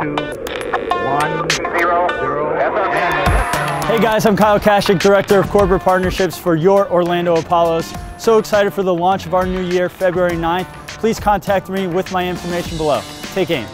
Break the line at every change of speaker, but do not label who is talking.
Hey guys, I'm Kyle Kashuck, Director of Corporate Partnerships for your Orlando Apollos. So excited for the launch of our new year, February 9th. Please contact me with my information below. Take aim.